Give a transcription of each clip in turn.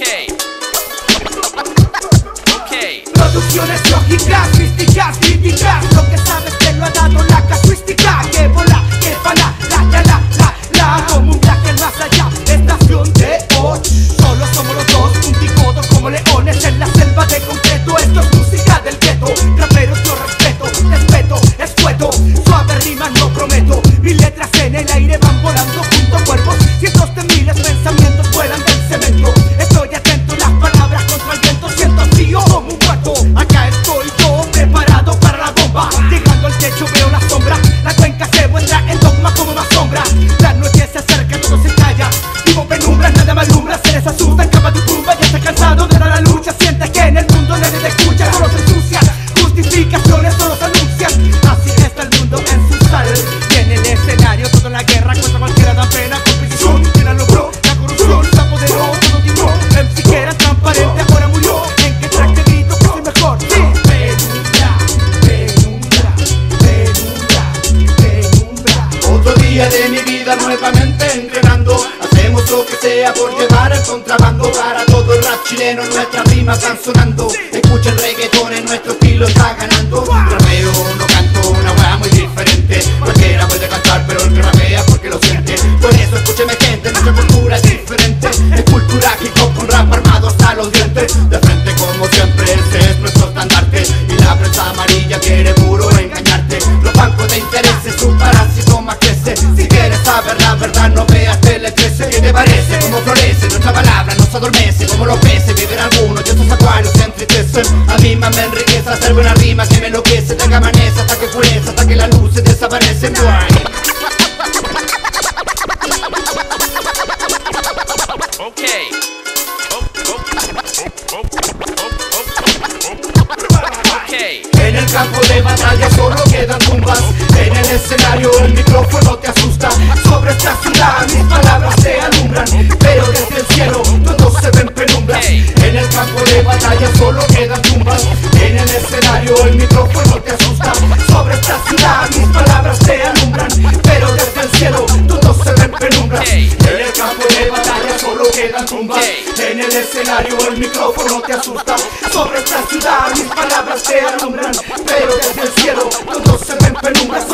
Ok. Ok. Producciones lógicas. día de mi vida nuevamente entrenando. Hacemos lo que sea por llevar el contrabando Para todo el rap chileno nuestras rimas van sonando. Escucha el reggaetón en nuestro estilo está ganando. Un Rapeo, no canto, una hueá muy diferente. Cualquiera puede cantar pero el que rapea porque lo siente. Por eso escúcheme gente, nuestra cultura es diferente. Es cultura hip hop con rap armado En el campo de batalla solo quedan tumbas. En el escenario el micrófono te asusta. Sobre esta ciudad mis palabras te alumbran. Pero desde el cielo todos se ven penumbras. En el campo de batalla solo quedan tumbas. En el escenario el micrófono te asusta. Sobre esta ciudad mis palabras te alumbran. el escenario, el micrófono te asusta. Sobre esta ciudad mis palabras te alumbran Pero desde el cielo todos se ven penumbras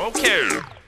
Okay.